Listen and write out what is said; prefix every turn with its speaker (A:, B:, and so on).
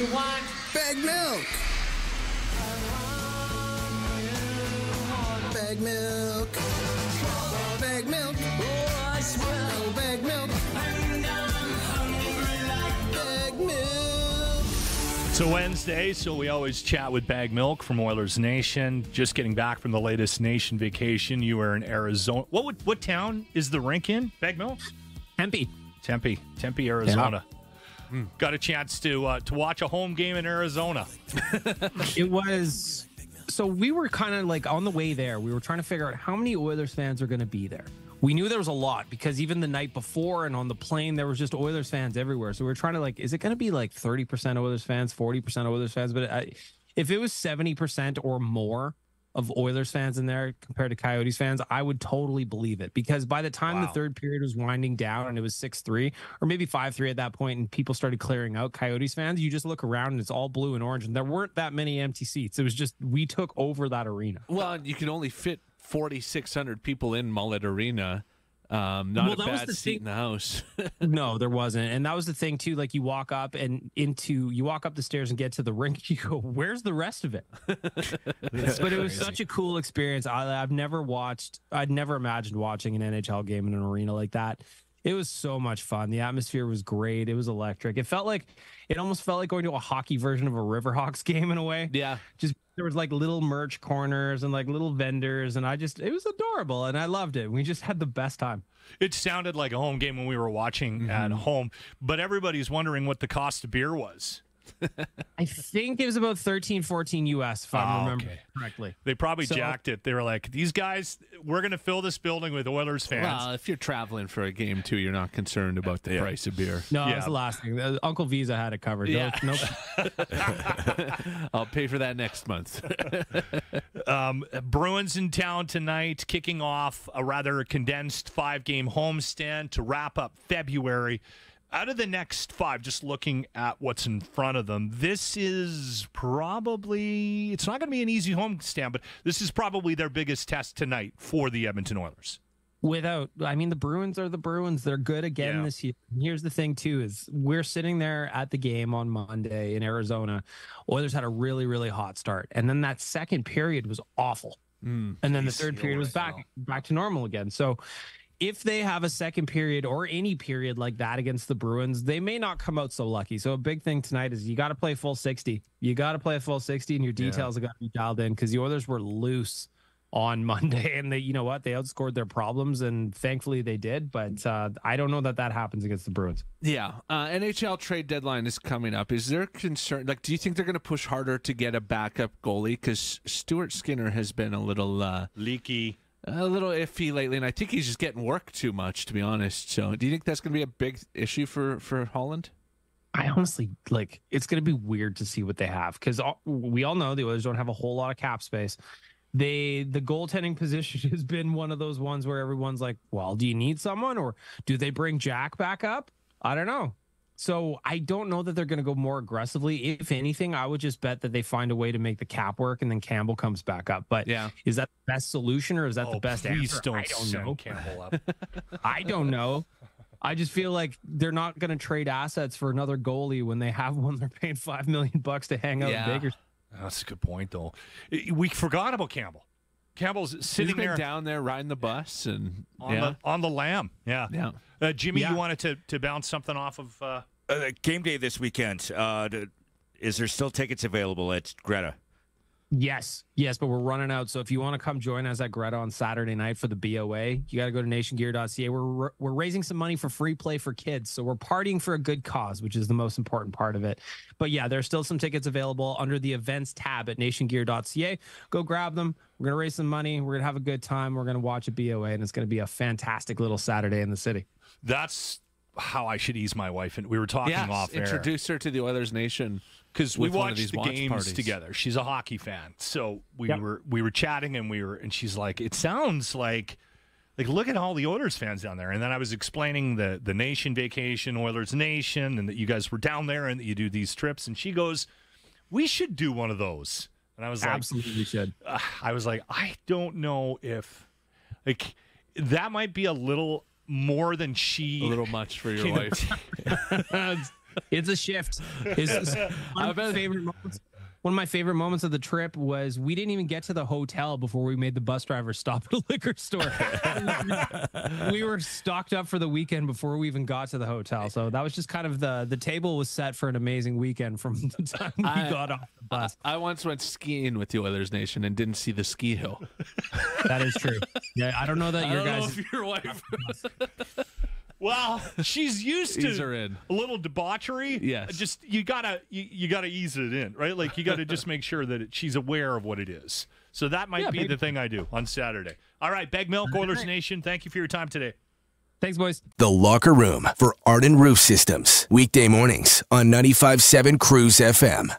A: To what?
B: Baggedmilk. Bag milk. Baggedmilk.
A: Oh, I swear.
B: Oh, Baggedmilk.
A: And I'm hungry like
B: Bag milk.
C: It's a Wednesday, so we always chat with Baggedmilk from Oilers Nation. Just getting back from the latest Nation vacation. You were in Arizona. What would, what town is the rink in? Baggedmilk?
D: Tempe.
C: Tempe, Tempe, Arizona. Got a chance to uh, to watch a home game in Arizona.
D: It was so we were kind of like on the way there. We were trying to figure out how many Oilers fans are going to be there. We knew there was a lot because even the night before and on the plane there was just Oilers fans everywhere. So we were trying to like, is it going to be like thirty percent Oilers fans, forty percent Oilers fans? But I, if it was seventy percent or more of Oilers fans in there compared to Coyotes fans, I would totally believe it because by the time the third period was winding down and it was 6 3 or maybe 5 3 at that point and people started clearing out Coyotes fans, you just look around and it's all blue and orange and there weren't that many empty seats. It was just we took over that arena.
E: Well, you can only fit 4,600 people in Mullet Arena. Um, not
D: Well,
E: a
D: that was
E: bad
D: the
E: seat
D: thing-
E: in the house.
D: no, there wasn't. And that was the thing too. Like you walk up and into you walk up the stairs and get to the rink, you go, Where's the rest of it? but it was such a cool experience. I, I've never watched, I'd never imagined watching an NHL game in an arena like that. It was so much fun. The atmosphere was great. It was electric. It felt like it almost felt like going to a hockey version of a Riverhawks game in a way.
E: yeah.
D: Just there was like little merch corners and like little vendors, and I just it was adorable and I loved it. We just had the best time.
C: It sounded like a home game when we were watching at mm-hmm. home, but everybody's wondering what the cost of beer was.
D: I think it was about 13, 14 US, if I
C: Oh,
D: remember
C: okay.
D: correctly.
C: They probably
D: So-
C: jacked it. They were like, "These guys, we're going to fill this building with Oilers fans."
E: Well, if you're traveling for a game too, you're not concerned about the price of beer.
D: No,
C: Yeah.
D: that's the last thing. Uh, Uncle Visa had it covered. No-
E: Yeah.
D: Nope.
E: I'll pay for that next month.
C: Um, Bruins in town tonight, kicking off a rather condensed five game homestand to wrap up February. Out of the next five, just looking at what's in front of them, this is probably, it's not going to be an easy homestand, but this is probably their biggest test tonight for the Edmonton Oilers.
D: Without, I mean, the Bruins are the Bruins. They're good again
C: Yeah.
D: this year. Here's the thing, too, is we're sitting there at the game on Monday in Arizona. Oilers had a really, really hot start, and then that second period was awful.
E: Mm.
D: and then the third period was back
C: wow.
D: back to normal again. So if they have a second period or any period like that against the Bruins, they may not come out so lucky. So a big thing tonight is you got to play full 60. You got to play a full 60 and your details have got to be dialed in because the Oilers were loose on Monday and they you know what they outscored their problems and thankfully they did but uh, I don't know that that happens against the Bruins.
E: yeah. Uh, NHL trade deadline is coming up. Is there concern? Like, do you think they're going to push harder to get a backup goalie? Because Stuart Skinner has been a little. Uh,
C: Leaky.
E: A little iffy lately, and I think he's just getting work too much, to be honest. So, do you think that's going to be a big issue for for Holland?
D: I honestly like it's going to be weird to see what they have because we all know the Oilers don't have a whole lot of cap space. They the goaltending position has been one of those ones where everyone's like, "Well, do you need someone, or do they bring Jack back up?" I don't know. So I don't know that they're going to go more aggressively. If anything, I would just bet that they find a way to make the cap work, and then Campbell comes back up. But
E: Yeah.
D: is that the best solution, or is that
C: oh,
D: the best
C: please
D: answer?
C: don't,
D: I don't
C: send
D: know.
C: Campbell up.
D: I don't know. I just feel like they're not going to trade assets for another goalie when they have one they're paying five million bucks to hang out
E: Yeah.
D: in Baker.
C: That's a good point, though. We forgot about Campbell. Campbell's
E: He's
C: sitting
E: been
C: there
E: down there riding the bus, and
C: on
E: yeah,
C: the on the lamb. Yeah,
E: yeah.
C: Uh, Jimmy,
D: Yeah.
C: you wanted to to bounce something off of. Uh,
F: Uh, game day this weekend. Uh, is there still tickets available at Greta?
D: Yes, yes, but we're running out. So if you want to come join us at Greta on Saturday night for the BOA, you got to go to nationgear.ca. We're we're raising some money for free play for kids, so we're partying for a good cause, which is the most important part of it. But yeah, there's still some tickets available under the events tab at nationgear.ca. Go grab them. We're gonna raise some money. We're gonna have a good time. We're gonna watch a BOA, and it's gonna be a fantastic little Saturday in the city.
C: that's how I should ease my wife. And we were talking
E: Yes,
C: off air
E: introduce her to the Oilers Nation.
C: Because we
E: with one of
C: watched
E: these
C: the
E: watch
C: games
E: parties.
C: together. She's a hockey fan, so we
D: Yep.
C: were we were chatting and we were and she's like, it sounds like. Like look at all the Oilers fans down there, and then I was explaining the the Nation vacation, Oilers Nation, and that you guys were down there and that you do these trips. And she goes, "We should do one of those." And I was like,
D: Absolutely should.
C: uh, I was like, I don't know if like that might be a little more than she
E: A little much for your wife.
D: It's a shift. It's, one, of my favorite moments, one of my favorite moments of the trip was we didn't even get to the hotel before we made the bus driver stop at a liquor store. we were stocked up for the weekend before we even got to the hotel. So that was just kind of the the table was set for an amazing weekend from the time we
E: I-
D: got off the bus.
E: I once went skiing with the Oilers Nation and didn't see the ski hill.
D: That is true. Yeah, I don't know that
E: I
D: your
E: don't know
D: guys.
E: if your wife.
C: Well, she's used to
E: her in.
C: a little debauchery.
E: Yes.
C: Just you gotta you, you gotta ease it in, right? Like you gotta just make sure that it, she's aware of what it is. So that might
D: Yeah,
C: be
D: maybe.
C: the thing I do on Saturday. All right, Baggedmilk Oilers Nation. Thank you for your time today.
D: Thanks, boys.
G: The Locker Room for Arden Roof Systems. Weekday mornings on 95.7 CRUZ FM.